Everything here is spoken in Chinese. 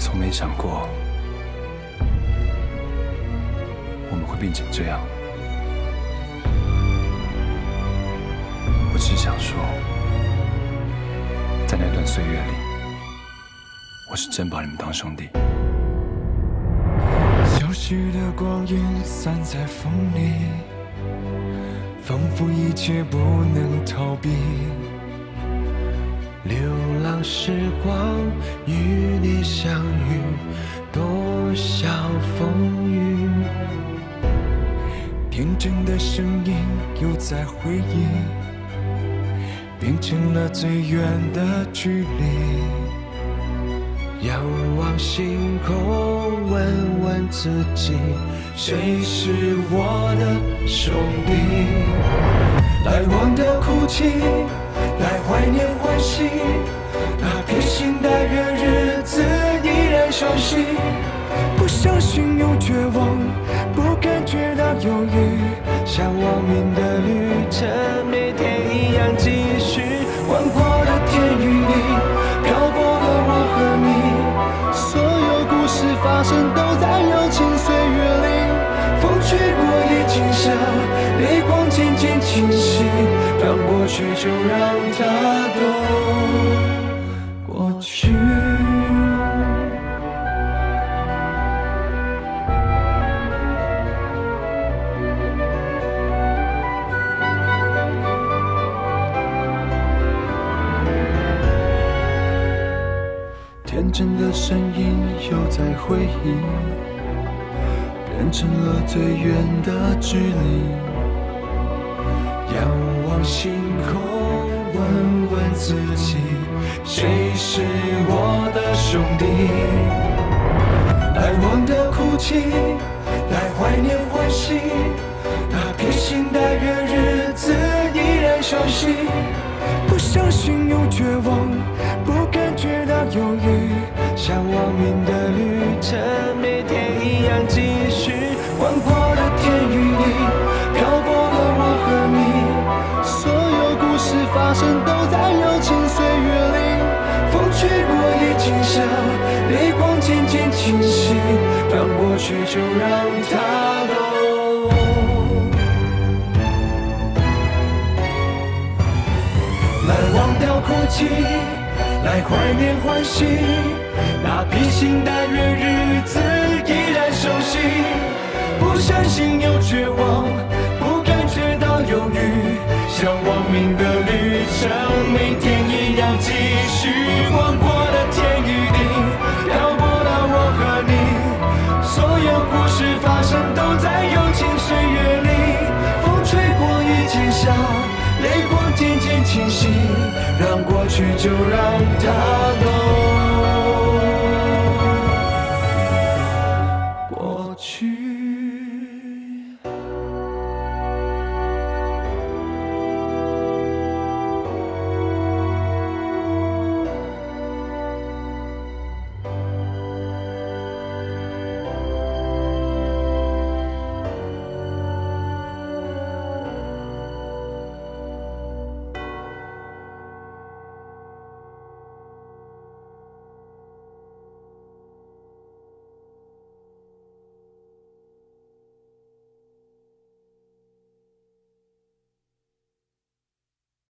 从没想过我们会变成这样。我只想说，在那段岁月里，我是真把你们当兄弟。消失的光阴散在风里，仿佛一切不能逃避。流浪时光与你相遇，多少风雨。天真的声音又在回忆，变成了最远的距离。仰望星空，问问自己，谁是我的兄弟？来忘掉哭泣，来怀念欢喜，披星戴月日子依然熟悉。不相信有绝望，不感觉到犹豫，像亡命的旅程，每天一样继续。万过的天与地，漂泊了我和你，所有故事发生都在友情岁月里。风吹过已经消，泪光渐渐清晰，让过去就让它都天真的声音又在回忆。变成了最远的距离。仰望星空，问问自己，谁是我的兄弟？来忘的哭泣，来怀念欢喜，那披星戴月日子依然熟悉。不相信有绝望，觉到犹豫，向亡命的旅程，每天一样继续。万过的天与地，漂泊了我和你，所有故事发生都在友情岁月里。风吹过已经消，泪光渐渐清晰，让过去就让它都。来忘掉哭泣，来怀念欢喜，那披星戴月日子依然熟悉。不相信有绝望，不感觉到犹豫，像亡命的旅程，每天一样继续。望过的天与地，漂泊了我和你，所有故事发生都清晰，让过去就让它懂。